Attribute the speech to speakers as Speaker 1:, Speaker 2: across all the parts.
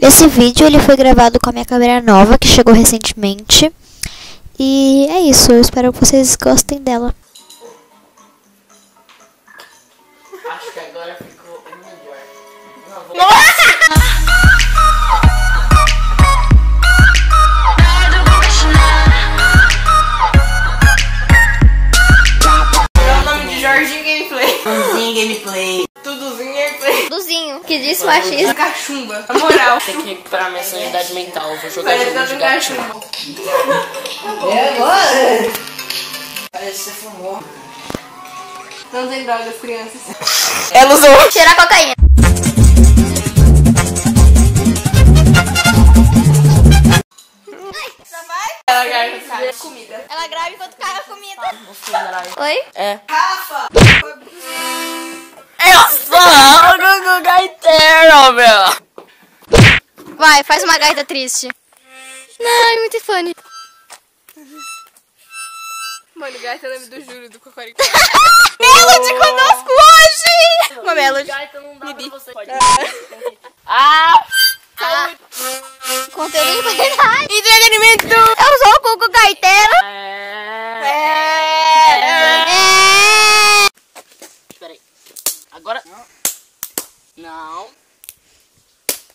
Speaker 1: Esse vídeo ele foi gravado com a minha câmera nova, que chegou recentemente. E é isso, eu espero que vocês gostem dela.
Speaker 2: Acho que agora ficou melhor. Não, vou... De Jorginho Gameplay. Tudozinho Gameplay.
Speaker 3: Duzinho, que disse machista.
Speaker 2: Cachumba. Na moral.
Speaker 4: Tem que recuperar minha sanidade mental. Vou jogar
Speaker 2: Parece
Speaker 4: jogo de gato.
Speaker 2: cachumba. É agora? Parece que você fumou. Não tem drogas, crianças. Ela usou.
Speaker 3: Cheirar cocaína.
Speaker 2: Ela garra comida.
Speaker 3: Ela grava enquanto caga a comida.
Speaker 4: Funerar.
Speaker 3: Oi?
Speaker 4: É.
Speaker 2: Rafa!
Speaker 3: Vai, faz uma gaita triste. Ai, muito funny.
Speaker 2: Mano, gata é o nome do Júlio do Cocoricó.
Speaker 3: Melody conosco hoje! Uma Melody.
Speaker 4: Gaita não dá pra você. Pode. Ah!
Speaker 3: Ah. Conteúdo de qualidade.
Speaker 2: Entretenimento!
Speaker 3: Eu sou o Cuco Gaiteiro.
Speaker 4: É.
Speaker 3: É.
Speaker 4: Peraí. Agora. Não.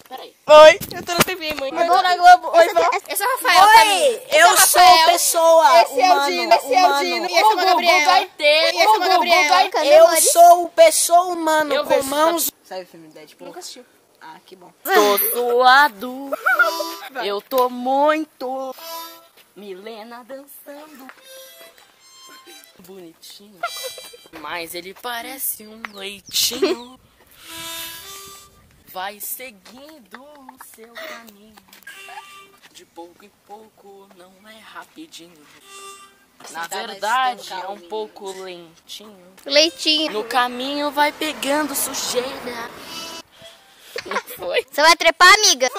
Speaker 4: Peraí.
Speaker 2: Oi, eu tô na TV, mãe. Eu tô na Globo. Oi, vó.
Speaker 3: Esse é o Rafael também. Esse é o
Speaker 5: Eu sou
Speaker 3: Rafael.
Speaker 5: pessoa
Speaker 2: Esse é o Dino, esse é o. Dino. E esse é uma Gabriela.
Speaker 4: Gaiteiro.
Speaker 2: E esse é Gabriela.
Speaker 3: Cadê
Speaker 5: Eu sou pessoa humano
Speaker 4: Eu
Speaker 5: com
Speaker 4: vejo
Speaker 5: mãos... Sabe o filme Deadpool?
Speaker 2: Nunca assistiu.
Speaker 5: Ah, que bom.
Speaker 4: Tô suado. Eu tô muito. Milena dançando. Bonitinho. Mas ele parece um leitinho. Vai seguindo o seu caminho. De pouco em pouco, não é rapidinho. Na verdade, é um pouco lentinho.
Speaker 3: Leitinho.
Speaker 4: No caminho vai pegando sujeira. Não foi?
Speaker 3: Você vai trepar, amiga?